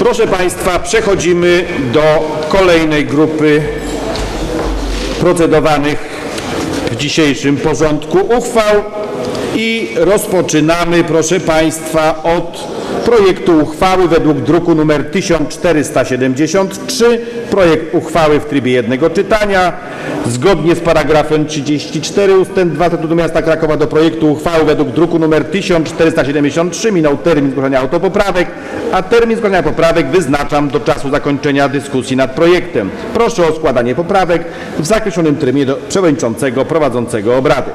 Proszę Państwa, przechodzimy do kolejnej grupy procedowanych w dzisiejszym porządku uchwał i rozpoczynamy, proszę Państwa, od projektu uchwały według druku nr 1473, projekt uchwały w trybie jednego czytania. Zgodnie z paragrafem 34 ust. 2 Statutu Miasta Krakowa do projektu uchwały według druku nr 1473 minął termin zgłoszenia autopoprawek, a termin zgłoszenia poprawek wyznaczam do czasu zakończenia dyskusji nad projektem. Proszę o składanie poprawek w zakreślonym terminie do przewodniczącego prowadzącego obrady.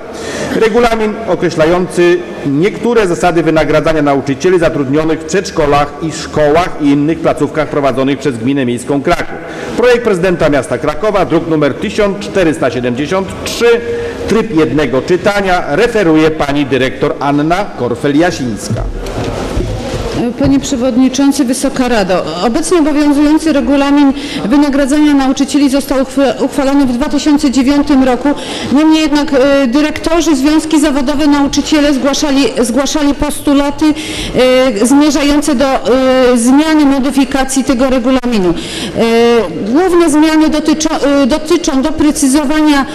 Regulamin określający niektóre zasady wynagradzania nauczycieli zatrudnionych w przedszkolach i szkołach i innych placówkach prowadzonych przez Gminę Miejską Kraków. Projekt prezydenta miasta Krakowa, druk nr 1473, tryb jednego czytania, referuje pani dyrektor Anna Korfel-Jasińska. Panie Przewodniczący, Wysoka Rado. Obecnie obowiązujący regulamin wynagradzania nauczycieli został uchwa- uchwalony w 2009 roku. Niemniej jednak e, dyrektorzy, związki zawodowe, nauczyciele zgłaszali, zgłaszali postulaty e, zmierzające do e, zmiany, modyfikacji tego regulaminu. Główne zmiany dotyczą, dotyczą doprecyzowania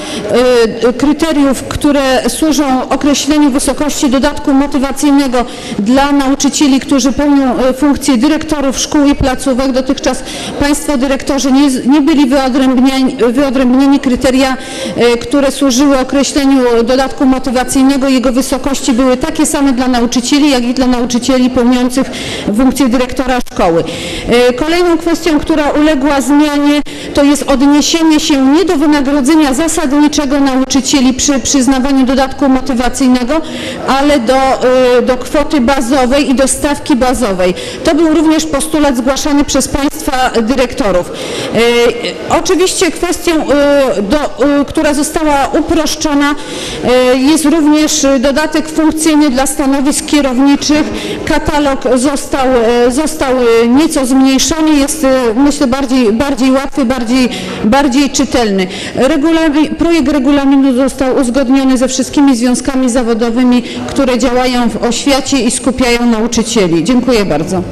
kryteriów, które służą określeniu wysokości dodatku motywacyjnego dla nauczycieli, którzy pełnią e, funkcję dyrektorów szkół i placówek. Dotychczas Państwo dyrektorzy nie, nie byli wyodrębniani, wyodrębnieni. Kryteria, e, które służyły określeniu dodatku motywacyjnego, jego wysokości były takie same dla nauczycieli, jak i dla nauczycieli pełniących funkcję dyrektora szkoły. E, Kolejną kwestią, która uległa zmianie, to jest odniesienie się nie do wynagrodzenia zasadniczego nauczycieli przy przyznawaniu dodatku motywacyjnego, ale do, do kwoty bazowej i do stawki bazowej. To był również postulat zgłaszany przez Państwa dyrektorów. E, Oczywiście kwestią, e, do, e, która została uproszczona jest również dodatek funkcyjny dla stanowisk kierowniczych. Katalog został, został nieco zmniejszony, jest myślę bardziej, bardziej łatwy, bardziej, bardziej czytelny. Regulamin, projekt regulaminu został uzgodniony ze wszystkimi związkami zawodowymi, które działają w oświacie i skupiają nauczycieli. Dziękuję bardzo.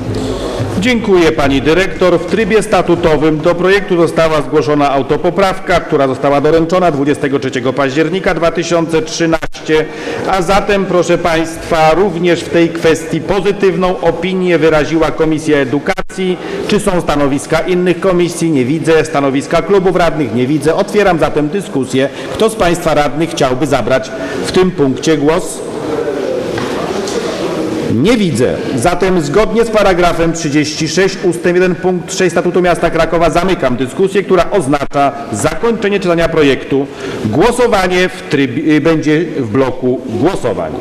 Dziękuję pani dyrektor. W trybie statutowym do projektu została zgłoszona autopoprawka, która została doręczona 23 października 2013, a zatem proszę państwa również w tej kwestii pozytywną opinię wyraziła Komisja Edukacji. Czy są stanowiska innych komisji? Nie widzę. Stanowiska klubów radnych? Nie widzę. Otwieram zatem dyskusję. Kto z państwa radnych chciałby zabrać w tym punkcie głos? Nie widzę. Zatem zgodnie z paragrafem 36 ust. 1 punkt 6 Statutu Miasta Krakowa zamykam dyskusję, która oznacza zakończenie czytania projektu. Głosowanie w trybie, będzie w bloku głosowań.